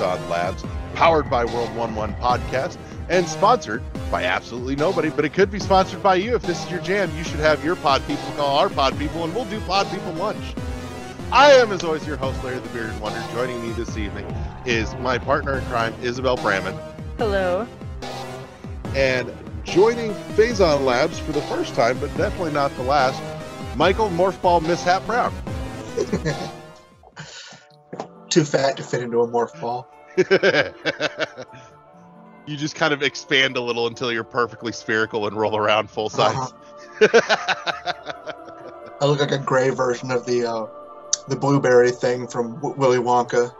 Welcome Phazon Labs, powered by World 1 1 Podcast and sponsored by absolutely nobody, but it could be sponsored by you. If this is your jam, you should have your pod people call our pod people, and we'll do pod people lunch. I am, as always, your host, Larry the Bearded Wonder. Joining me this evening is my partner in crime, Isabel Bramman. Hello. And joining Phazon Labs for the first time, but definitely not the last, Mykell Morphball Mishap Brown. Too fat to fit into a morph ball. you just kind of expand a little until you're perfectly spherical and roll around full size. Uh-huh. I look like a gray version of the uh, the blueberry thing from w- Willy Wonka.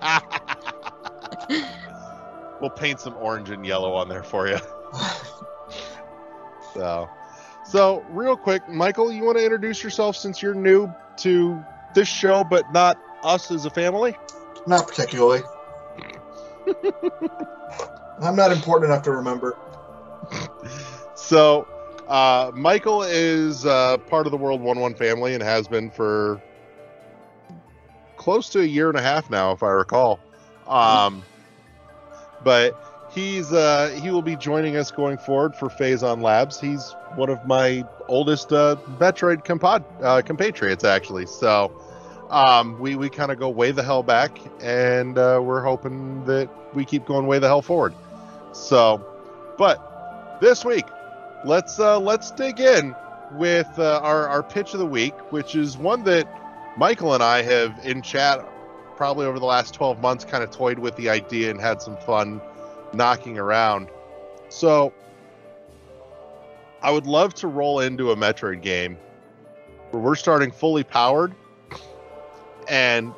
we'll paint some orange and yellow on there for you. so, so real quick, Mykell, you want to introduce yourself since you're new to this show, but not us as a family? Not particularly. I'm not important enough to remember. So, uh, Mykell is uh, part of the World One One family and has been for close to a year and a half now, if I recall. Um, but he's uh, he will be joining us going forward for Phazon Labs. He's one of my oldest uh, Metroid compad- uh, compatriots, actually. So um, we we kind of go way the hell back, and uh, we're hoping that we keep going way the hell forward. So, but this week, let's uh, let's dig in with uh, our our pitch of the week, which is one that Mykell and I have in chat probably over the last 12 months kind of toyed with the idea and had some fun knocking around. So I would love to roll into a Metroid game where we're starting fully powered and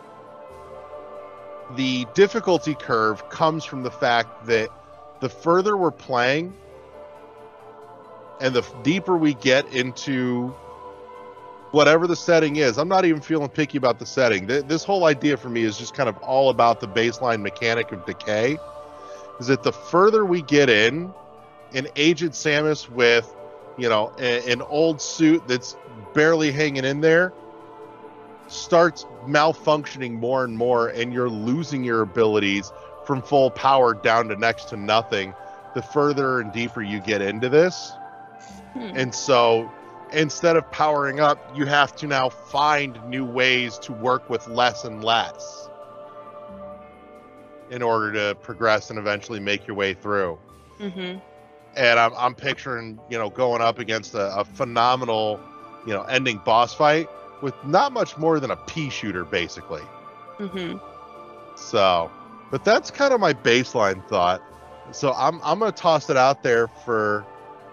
the difficulty curve comes from the fact that the further we're playing and the deeper we get into whatever the setting is, I'm not even feeling picky about the setting. This whole idea for me is just kind of all about the baseline mechanic of decay. Is that the further we get in, an aged Samus with, you know, a, an old suit that's barely hanging in there starts malfunctioning more and more, and you're losing your abilities from full power down to next to nothing the further and deeper you get into this. Hmm. And so instead of powering up, you have to now find new ways to work with less and less in order to progress and eventually make your way through. Mm-hmm. And I'm, I'm picturing, you know, going up against a, a phenomenal, you know, ending boss fight with not much more than a pea shooter, basically. Mm-hmm. So, but that's kind of my baseline thought. So I'm I'm gonna toss it out there for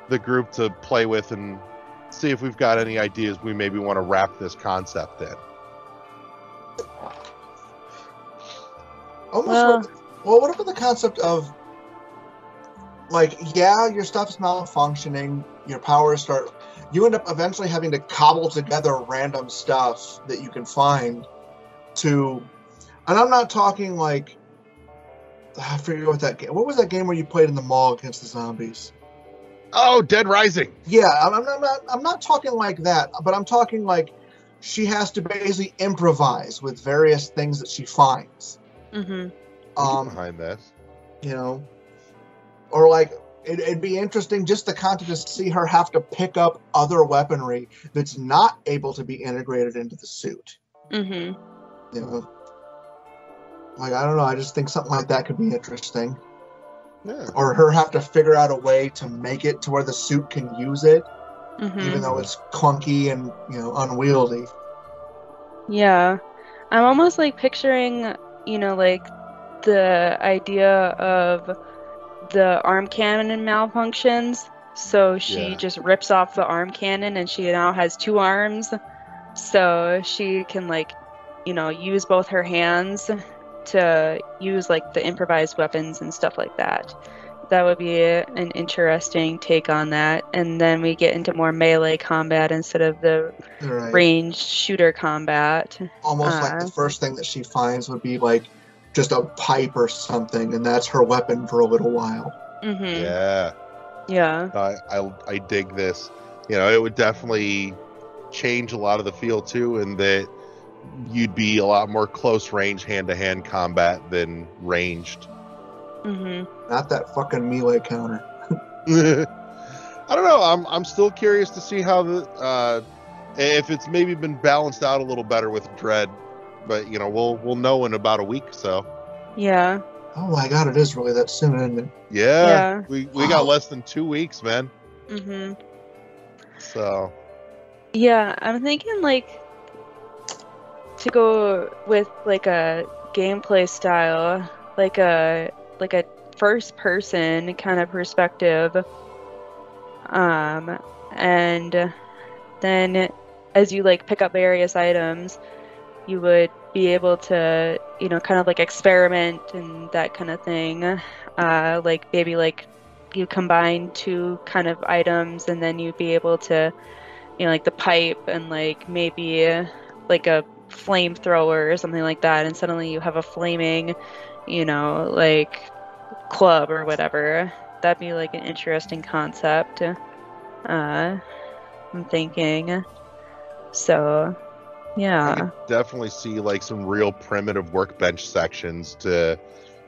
the group to play with and see if we've got any ideas we maybe want to wrap this concept in. Almost. Well, what, well, what about the concept of like, yeah, your stuff's malfunctioning, your powers start. You end up eventually having to cobble together random stuff that you can find to, and I'm not talking like I forget what that game. What was that game where you played in the mall against the zombies? Oh, Dead Rising. Yeah, I'm, I'm, not. I'm not talking like that, but I'm talking like she has to basically improvise with various things that she finds. Mm-hmm. Um, behind this, you know, or like it, would be interesting just the content to see her have to pick up other weaponry that's not able to be integrated into the suit. Mm-hmm. You know, like I don't know. I just think something like that could be interesting. Yeah. Or her have to figure out a way to make it to where the suit can use it, mm-hmm. even though it's clunky and you know unwieldy. Yeah, I'm almost like picturing, you know, like the idea of the arm cannon malfunctions. So she yeah. just rips off the arm cannon and she now has two arms. So she can like, you know, use both her hands to use like the improvised weapons and stuff like that. That would be an interesting take on that. And then we get into more melee combat instead of the right. ranged shooter combat. Almost uh, like the uh, first thing that she finds would be like just a pipe or something, and that's her weapon for a little while. Mm-hmm. Yeah. Yeah. I, I I dig this. You know, it would definitely change a lot of the feel too, and that you'd be a lot more close range hand to hand combat than ranged. Mm-hmm. Not that fucking melee counter. I don't know. I'm I'm still curious to see how the uh, if it's maybe been balanced out a little better with Dread, but you know we'll we'll know in about a week. So Yeah. Oh my god, it is really that soon, isn't it? yeah, Yeah. we we got less than two weeks, man. Mm-hmm. So Yeah, I'm thinking like to go with like a gameplay style, like a like a first person kind of perspective. Um and then as you like pick up various items, you would be able to, you know, kind of like experiment and that kind of thing. Uh like maybe like you combine two kind of items and then you'd be able to you know, like the pipe and like maybe like a flamethrower or something like that, and suddenly you have a flaming, you know, like club or whatever. That'd be like an interesting concept. Uh, I'm thinking. So, yeah. could definitely see like some real primitive workbench sections to,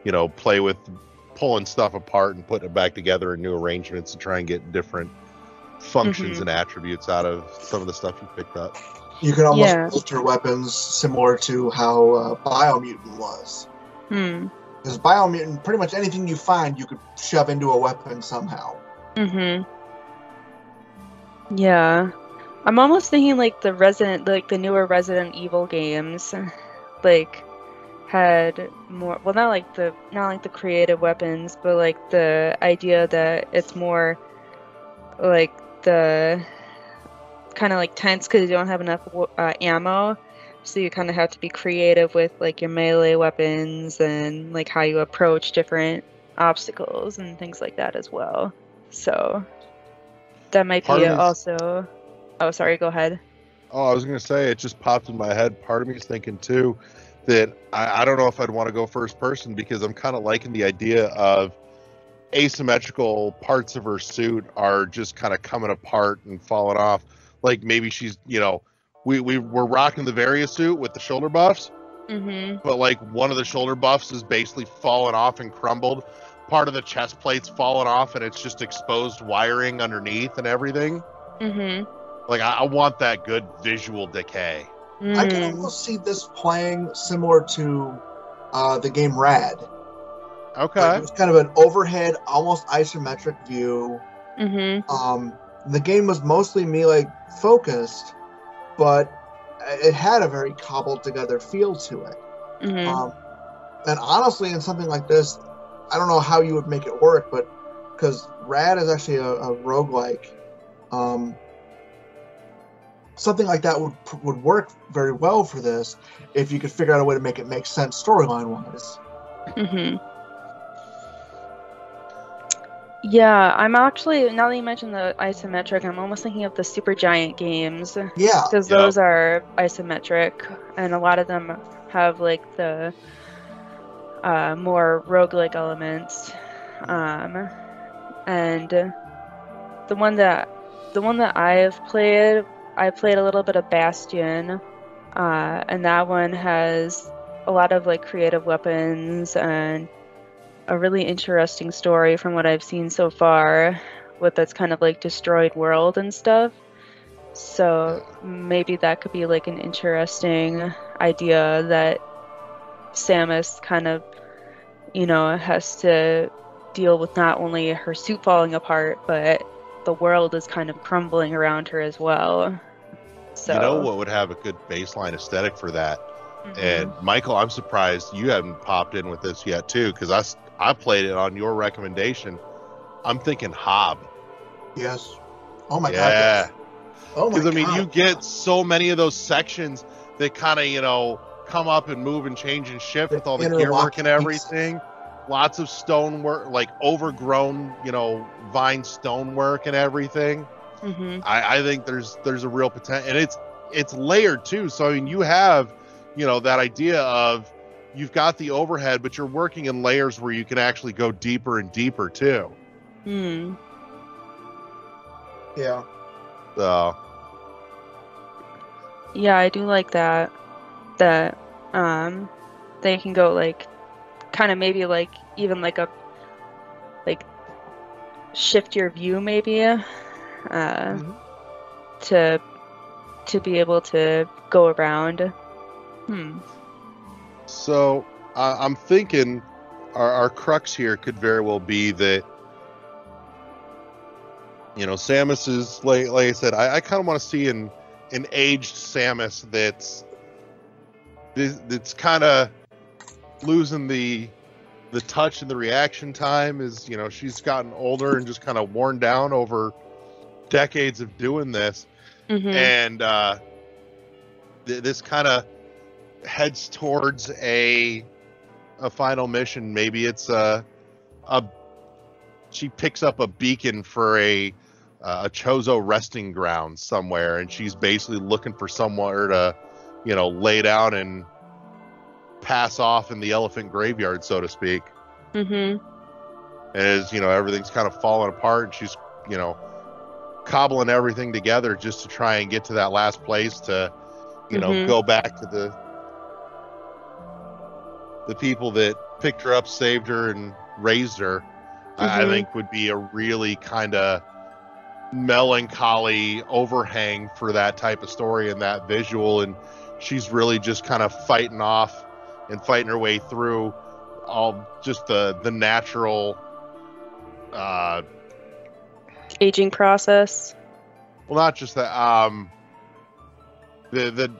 you know, play with pulling stuff apart and putting it back together in new arrangements to try and get different functions Mhm. and attributes out of some of the stuff you picked up. You can almost Yeah. filter weapons similar to how uh, Biomutant was. Hmm. Because Biomutant, pretty much anything you find, you could shove into a weapon somehow. Mm-hmm. Yeah. I'm almost thinking like the Resident like the newer Resident Evil games like had more well not like the not like the creative weapons, but like the idea that it's more like the kind of like tense because you don't have enough uh, ammo. So you kind of have to be creative with like your melee weapons and like how you approach different obstacles and things like that as well. So that might Part be also. Oh, sorry. Go ahead. Oh, I was gonna say it just popped in my head. Part of me is thinking too that I, I don't know if I'd want to go first person because I'm kind of liking the idea of asymmetrical parts of her suit are just kind of coming apart and falling off. Like maybe she's, you know, we we we're rocking the Varia suit with the shoulder buffs, Mm-hmm. but like one of the shoulder buffs is basically fallen off and crumbled. Part of the chest plate's fallen off and it's just exposed wiring underneath and everything. Mm-hmm. Like I, I want that good visual decay. I can Mm. almost see this playing similar to uh, the game Rad. Okay. Like, it was kind of an overhead, almost isometric view. Mm-hmm. Um, the game was mostly melee focused, but it had a very cobbled together feel to it. Mm-hmm. Um, and honestly, in something like this, I don't know how you would make it work, but because Rad is actually a, a roguelike, um, something like that would would work very well for this if you could figure out a way to make it make sense storyline wise. Mm-hmm. Yeah, I'm actually now that you mentioned the isometric, I'm almost thinking of the Super Giant games Yeah, because Yeah. those are isometric, and a lot of them have like the uh, more roguelike elements. Um, and the one that the one that I've played, I played a little bit of Bastion, uh, and that one has a lot of like creative weapons and a really interesting story from what I've seen so far with that's kind of like destroyed world and stuff. So maybe that could be like an interesting idea that Samus kind of, you know, has to deal with not only her suit falling apart, but the world is kind of crumbling around her as well. So You know what would have a good baseline aesthetic for that? Mhm. And Mykell, I'm surprised you haven't popped in with this yet too, because I I played it on your recommendation. I'm thinking Hob. yes. Oh my god. yeah, yes. Oh my god. because I mean, god. you get so many of those sections that kind of you know come up and move and change and shift The with all the interlocking gear work and pieces. everything. Lots of stonework, like overgrown, you know, vine stonework and everything. Mhm. I, I think there's there's a real potential, and it's it's layered too. So I mean, you have you know that idea of you've got the overhead, but you're working in layers where you can actually go deeper and deeper too. Hmm. Yeah. So Yeah, I do like that. that um they can go like kind of maybe like even like a like shift your view maybe uh mm-hmm. to to be able to go around hmm so uh, i'm thinking our, our crux here could very well be that you know samus is like like i said i, I kind of want to see an an aged samus that's that's kind of losing the the touch and the reaction time is you know she's gotten older and just kind of worn down over decades of doing this mm-hmm. and uh th- this kind of heads towards a a final mission maybe it's a a she picks up a beacon for a uh, a chozo resting ground somewhere and she's basically looking for somewhere to you know lay down and pass off in the elephant graveyard, so to speak. Mm-hmm. And as you know, everything's kind of falling apart, and she's you know cobbling everything together just to try and get to that last place to you know mm-hmm. go back to the the people that picked her up, saved her, and raised her. Mm-hmm. I think would be a really kind of melancholy overhang for that type of story and that visual and she's really just kind of fighting off and fighting her way through all just the the natural uh aging process well not just that um the the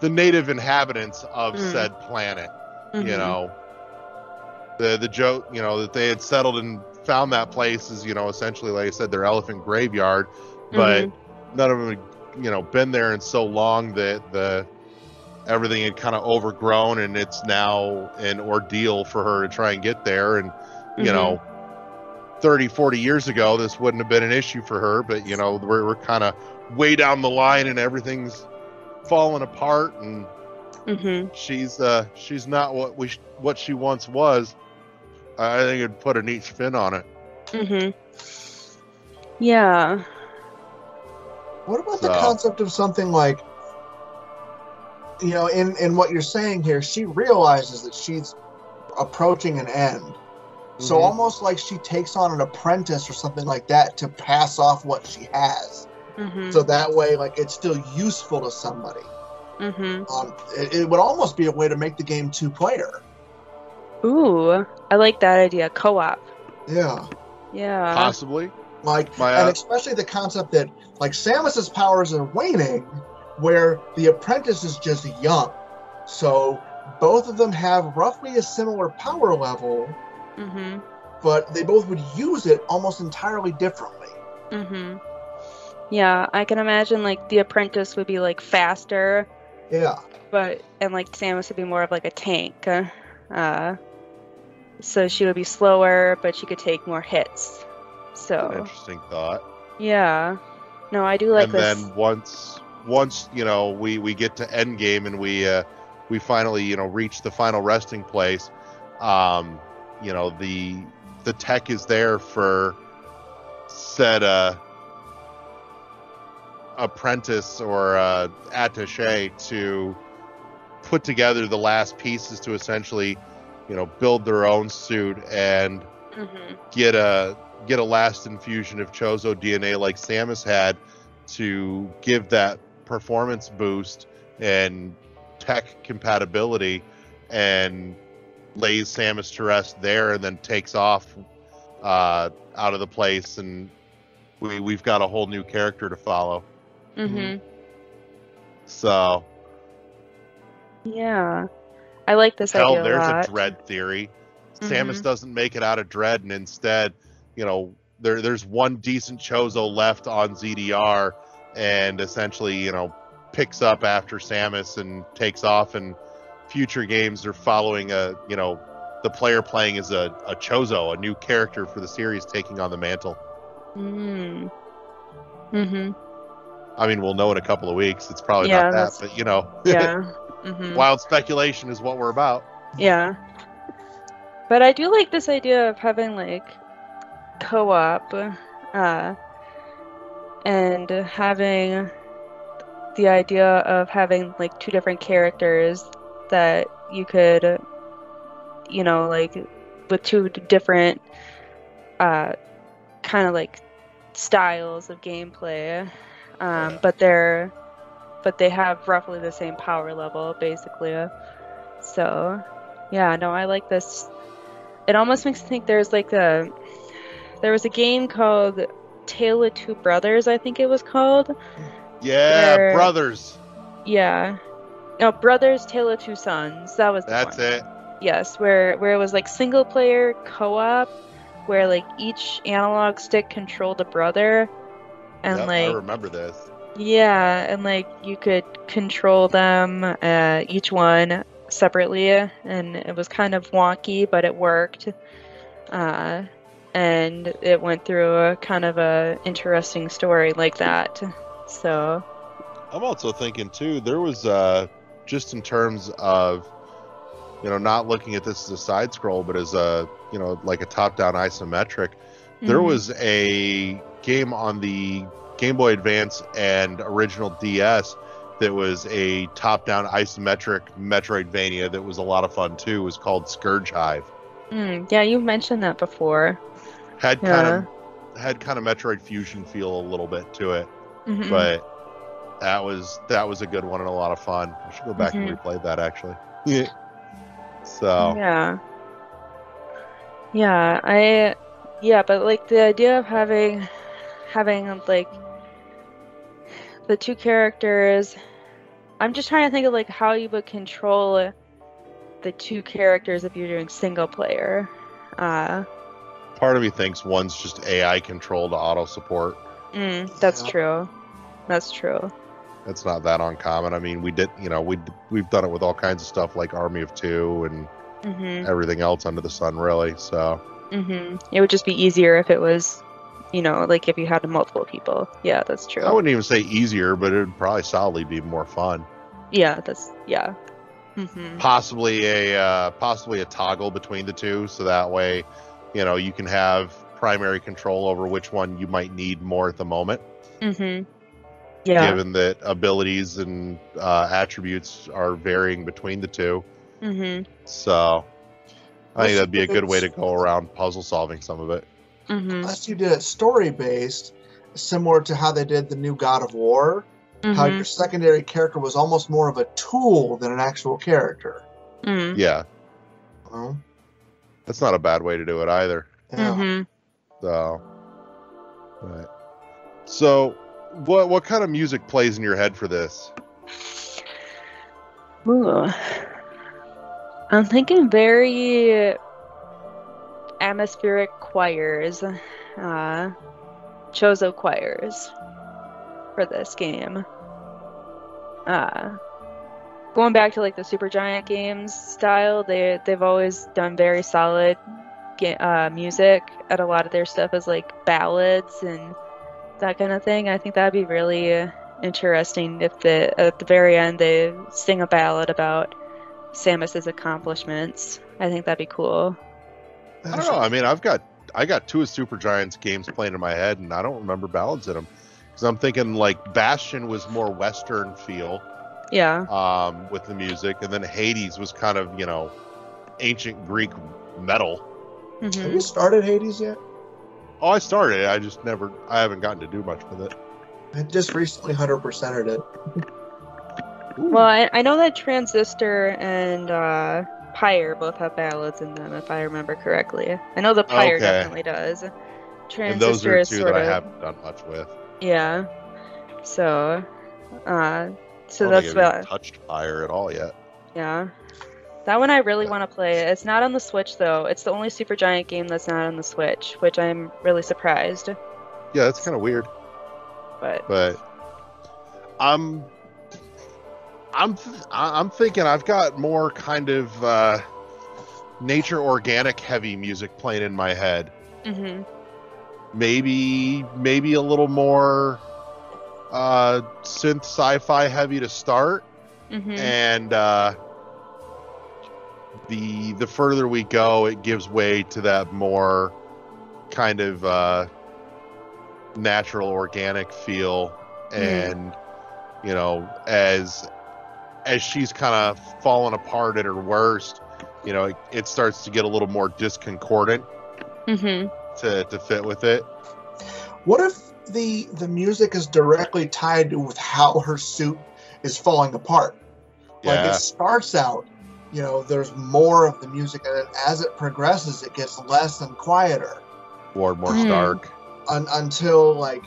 the native inhabitants of mm. said planet mm-hmm. you know the the joke you know that they had settled and found that place is you know essentially like i said their elephant graveyard but mm-hmm. none of them had you know been there in so long that the everything had kind of overgrown and it's now an ordeal for her to try and get there and you mm-hmm. know 30 40 years ago this wouldn't have been an issue for her but you know we're, we're kind of way down the line and everything's falling apart and mm-hmm. she's uh she's not what we what she once was i think it'd put a neat spin on it mm-hmm yeah what about so. the concept of something like you know, in in what you're saying here, she realizes that she's approaching an end. Mm-hmm. So almost like she takes on an apprentice or something like that to pass off what she has. Mm-hmm. So that way, like it's still useful to somebody. Mm-hmm. Um, it, it would almost be a way to make the game two player. Ooh, I like that idea. Co-op. Yeah. Yeah. Possibly. Like, My, uh, and especially the concept that like Samus's powers are waning, where the apprentice is just young. So both of them have roughly a similar power level, mm-hmm. but they both would use it almost entirely differently. Mm-hmm. Yeah, I can imagine like the apprentice would be like faster. Yeah. But and like Samus would be more of like a tank. Uh, so she would be slower, but she could take more hits. So interesting thought. Yeah. No, I do like and this. And then once once you know we we get to end game and we uh, we finally you know reach the final resting place, um, you know the the tech is there for said uh, apprentice or uh, attaché to put together the last pieces to essentially you know build their own suit and mm-hmm. get a get a last infusion of chozo dna like samus had to give that performance boost and tech compatibility and lays Samus to rest there and then takes off uh, out of the place and we we've got a whole new character to follow. Mm-hmm. So Yeah. I like this idea. Hell, idea. there's a, a dread theory. Mm-hmm. Samus doesn't make it out of dread and instead, you know, there there's one decent Chozo left on ZDR and essentially, you know, picks up after Samus and takes off. And future games are following a, you know, the player playing as a, a Chozo, a new character for the series, taking on the mantle. mm. hmm I mean, we'll know in a couple of weeks. It's probably yeah, not that, but you know, yeah. Mm-hmm. Wild speculation is what we're about. Yeah. But I do like this idea of having like co-op. Uh, and having the idea of having like two different characters that you could, you know, like with two different uh, kind of like styles of gameplay, um, but they're but they have roughly the same power level basically. So, yeah, no, I like this. It almost makes me think there's like a there was a game called Tale of Two Brothers, I think it was called. Yeah, where, Brothers. Yeah. No, Brothers Tale of Two Sons. That was That's one. it. Yes, where where it was like single player co-op where like each analog stick controlled a brother and yep, like I remember this. Yeah, and like you could control them uh, each one separately, and it was kind of wonky, but it worked. Uh, and it went through a kind of a interesting story like that. So, I'm also thinking too. There was uh, just in terms of you know not looking at this as a side scroll, but as a you know like a top-down isometric. Mm-hmm. There was a game on the Game Boy Advance and original DS that was a top-down isometric Metroidvania that was a lot of fun too. It was called Scurge Hive. Mm, yeah, you've mentioned that before. Had yeah. kind of had kind of Metroid Fusion feel a little bit to it, mm-hmm. but that was that was a good one and a lot of fun. I should go back mm-hmm. and replay that actually. Yeah. so yeah, yeah, I yeah, but like the idea of having having like the two characters I'm just trying to think of like how you would control the two characters if you're doing single player. Uh part of me thinks one's just AI controlled auto support. Mm, that's yeah. true. That's true. It's not that uncommon. I mean, we did, you know, we we've done it with all kinds of stuff like Army of Two and mm-hmm. everything else under the sun, really. So. Mm-hmm. It would just be easier if it was, you know, like if you had multiple people. Yeah, that's true. I wouldn't even say easier, but it would probably solidly be more fun. Yeah, that's yeah. Mm-hmm. Possibly a uh, possibly a toggle between the two, so that way you know you can have primary control over which one you might need more at the moment mm-hmm. Yeah given that abilities and uh, attributes are varying between the 2 mm-hmm. so i think that'd be a good way to go around puzzle solving some of it mm-hmm. unless you did it story based similar to how they did the new god of war how your secondary character was almost more of a tool than an actual character mm-hmm. yeah that's not a bad way to do it either. Mm-hmm. So, right. So, what what kind of music plays in your head for this? Ooh. I'm thinking very atmospheric choirs, uh, Chozo choirs for this game. Uh, going back to like the Super Giant games style, they they've always done very solid uh, music at a lot of their stuff as like ballads and that kind of thing. I think that'd be really interesting if the at the very end they sing a ballad about Samus's accomplishments. I think that'd be cool. I don't know. I mean, I've got I got two of Super Giants games playing in my head, and I don't remember ballads in them because I'm thinking like Bastion was more Western feel yeah. Um, with the music, and then Hades was kind of you know ancient Greek metal. Mm-hmm. Have you started Hades yet? Oh, I started. I just never. I haven't gotten to do much with it. I just recently hundred percented it. well, I, I, know that Transistor and uh, Pyre both have ballads in them, if I remember correctly. I know the Pyre okay. definitely does. Transistor and those are two that of, I haven't done much with. Yeah. So, uh, so that's what touched Pyre at all yet. Yeah. That one I really want to play. It's not on the Switch though. It's the only Super Giant game that's not on the Switch, which I'm really surprised. Yeah, that's kind of weird. But but I'm I'm I'm thinking I've got more kind of uh, nature organic heavy music playing in my head. Mm-hmm. Maybe maybe a little more uh, synth sci-fi heavy to start, mm-hmm. and uh, the the further we go, it gives way to that more kind of uh, natural, organic feel, mm-hmm. and you know, as as she's kind of fallen apart at her worst, you know, it, it starts to get a little more disconcordant Mm-hmm. to to fit with it. What if the the music is directly tied with how her suit is falling apart? Like Yeah. it starts out, you know, there's more of the music, and as it progresses, it gets less and quieter More more Hmm. stark. un- until like,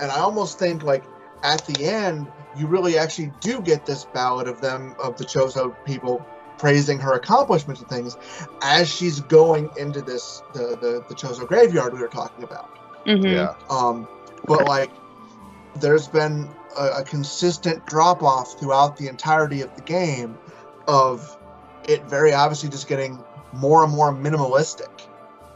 and I almost think like at the end, you really actually do get this ballad of them of the Chozo people praising her accomplishments and things as she's going into this the the, the Chozo graveyard we were talking about. Mm-hmm. Yeah. Um, but like, there's been a, a consistent drop off throughout the entirety of the game of it very obviously just getting more and more minimalistic.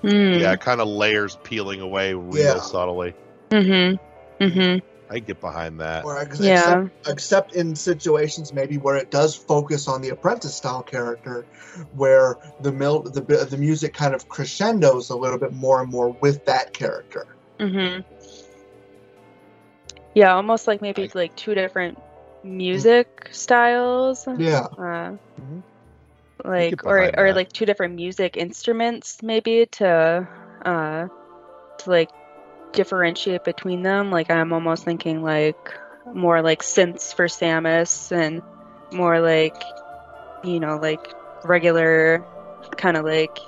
Mm. Yeah, kind of layers peeling away real Yeah. subtly. Mm-hmm. Mm-hmm. I get behind that. Or ex- Yeah. except, except in situations maybe where it does focus on the apprentice style character, where the mil- the the music kind of crescendos a little bit more and more with that character. Mm-hmm. Yeah, almost like maybe Like- like two different music styles. Yeah, Uh, Mhm. Like or behind or like two different music instruments maybe to uh to like differentiate between them. Like I'm almost thinking like more like synths for Samus and more like you know like regular kind of like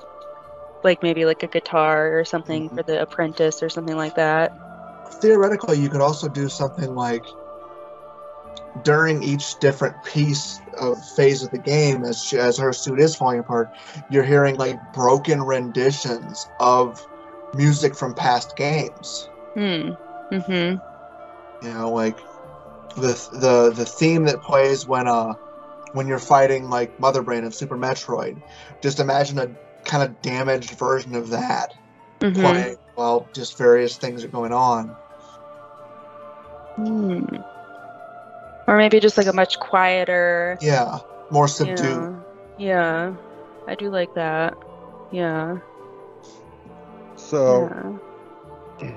like maybe like a guitar or something Mhm. for the apprentice or something like that. theoretically, you could also do something like during each different piece of phase of the game, as she, as her suit is falling apart, you're hearing like broken renditions of music from past games. Hmm. Mhm. You know, like the the the theme that plays when uh when you're fighting like Mother Brain of Super Metroid. Just imagine a kind of damaged version of that Mhm. playing while just various things are going on. Hmm. Or maybe just like a much quieter Yeah, more subdued. know. Yeah. I do like that. Yeah. So yeah.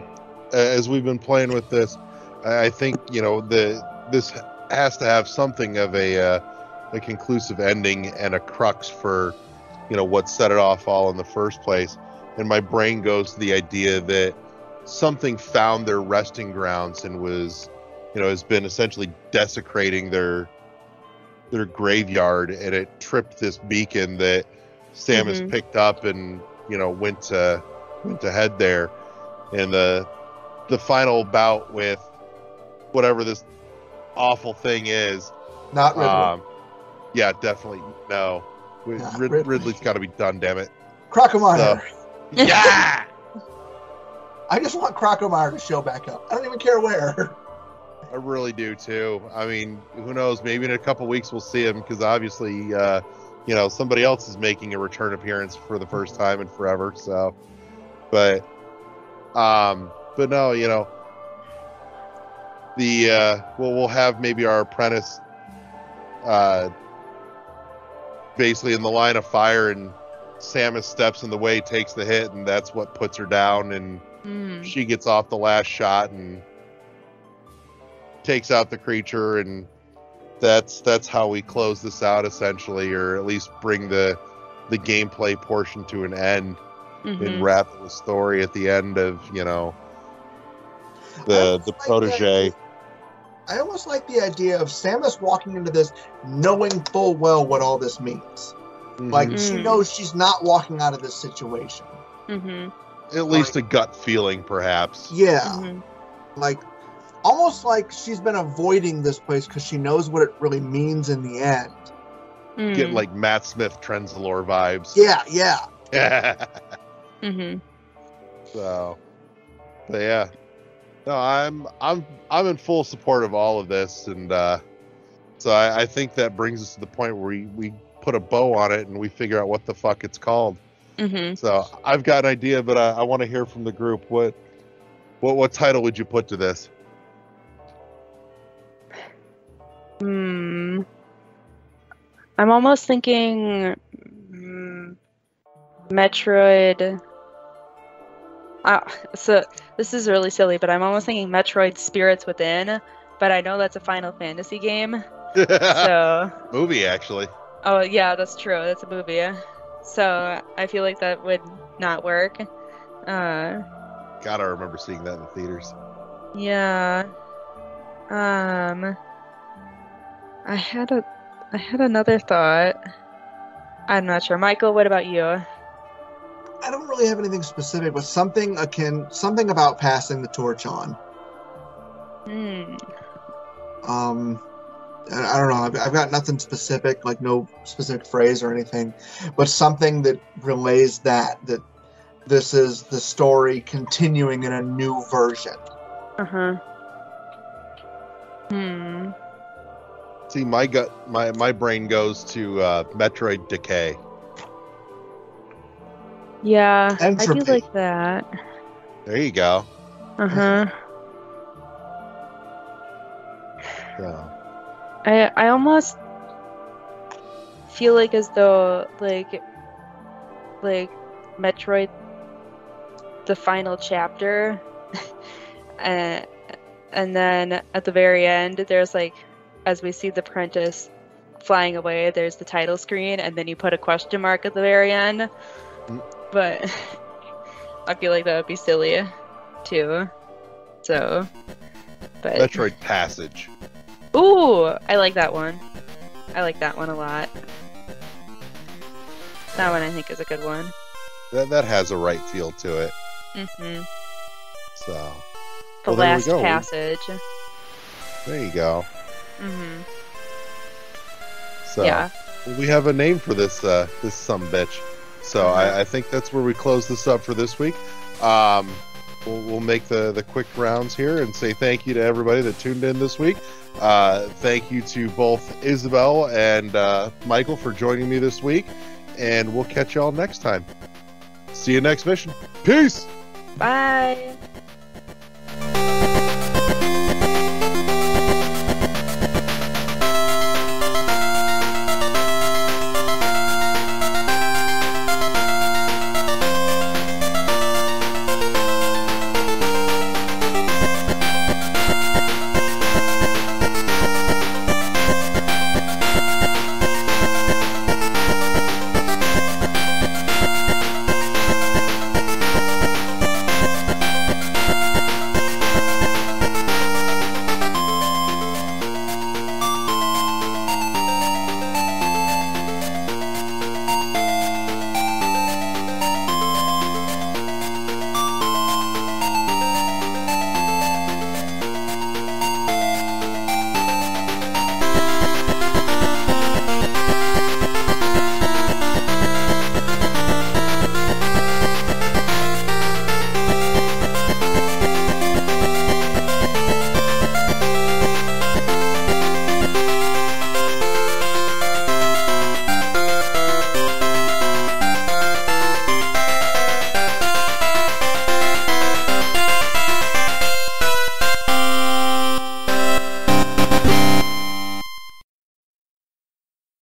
as we've been playing with this, I I think you know the this has to have something of a uh, a conclusive ending and a crux for you know what set it off all in the first place. And my brain goes to the idea that something found their resting grounds and was you know has been essentially desecrating their their graveyard and it tripped this beacon that Samus Mhm. picked up and you know went to went to head there and the the final bout with whatever this awful thing is Not Ridley. um yeah definitely no Rid- Not Rid- Ridley. ridley's got to be done damn it Crocomire. yeah I just want Crocomire to show back up. I don't even care where. i really do too. I mean who knows? Maybe in a couple weeks we'll see him because obviously uh you know somebody else is making a return appearance for the first time in forever so. But um but no you know. The uh well we'll have maybe our apprentice uh basically in the line of fire and Samus steps in the way takes the hit and that's what puts her down and Hmm. she gets off the last shot and takes out the creature and that's that's how we close this out essentially or at least bring the the gameplay portion to an end and Mhm. wrap the story at the end of you know the the like protege I almost like the idea of Samus walking into this knowing full well what all this means. Like Mhm. she Mm. knows she's not walking out of this situation. Mhm. at least a gut feeling perhaps Yeah, Mhm. like almost like she's been avoiding this place because she knows what it really means in the end. getting Mm. like matt smith trenzalore vibes Yeah, yeah. yeah Mhm. So, but yeah, no, I'm I'm I'm in full support of all of this, and uh, so I, I think that brings us to the point where we we put a bow on it and we figure out what the fuck it's called. Mhm. So I've got an idea, but I, I want to hear from the group. What what what title would you put to this? I'm almost thinking mm, Metroid. Uh, so this is really silly, but I'm almost thinking Metroid Spirits Within, but I know that's a Final Fantasy game. so movie actually. Oh yeah, that's true. That's a movie. So I feel like that would not work. Uh, God, I remember seeing that in the theaters. Yeah. Um. I had a, I had another thought. I'm not sure. Mykell, what about you? I don't really have anything specific, but something akin, something about passing the torch on. Hmm. Um, I don't know. I've, I've got nothing specific, like no specific phrase or anything, but something that relays that that this is the story continuing in a new version. Uh huh. Hmm. See, my gut, my my brain goes to uh, Metroid Decay. Yeah, Entropy. I do like that. There you go. Uh huh. So, I I almost feel like as though like like Metroid the final chapter and and then at the very end there's like as we see the apprentice flying away there's the title screen and then you put a question mark at the very end Mm. but I feel like that would be silly too so but Metroid Passage. Ooh, I like that one. I like that one a lot. That one I think is a good one. That that has a right feel to it. Mm-hmm. So The Well, there we last go. passage. there you go. Hmm So Yeah. we have a name for this uh, this some bitch. So I, I think that's where we close this up for this week. Um, we'll, we'll make the the quick rounds here and say thank you to everybody that tuned in this week. Uh, thank you to both Isabel and uh, Mykell for joining me this week, and we'll catch y'all next time. See you next mission. Peace. Bye.